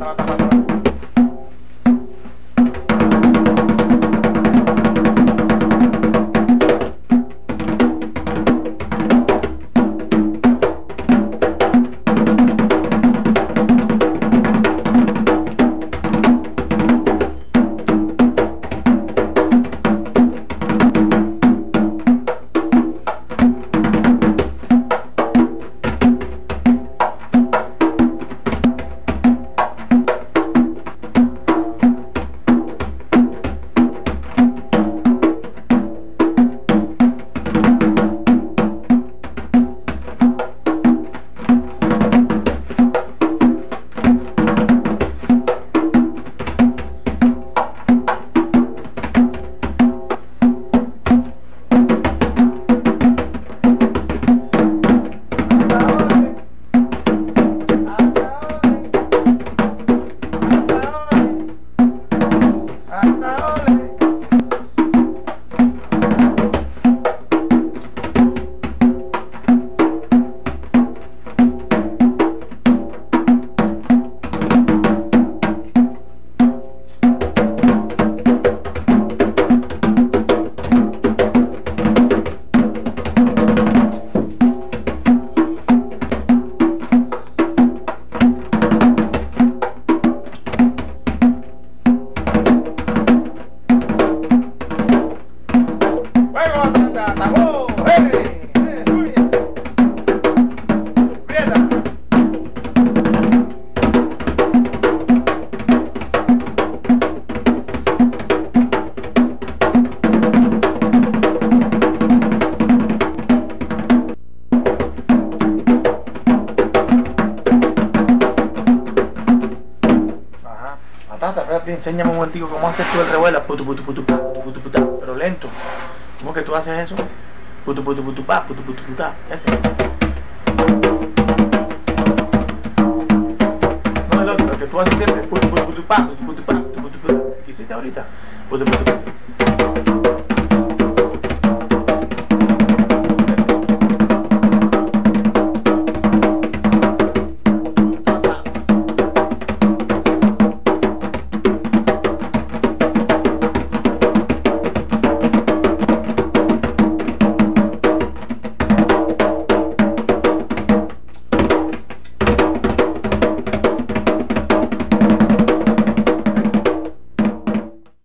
따라따라따라따라 Hasta ahora. Espérate, enséñame un momentico cómo haces tú el revuelo. Putu, putu, putu, putu, putu, puta. Pero lento. ¿Cómo que tú haces eso? Putu, putu, putu, pa, putu, putu, puta. ¿Qué haces? No, el otro, que tú haces siempre. Putu, putu, putu, pa, putu, putu, pa, putu, putu, puta. ¿Qué hiciste ahorita? Putu, putu, putu.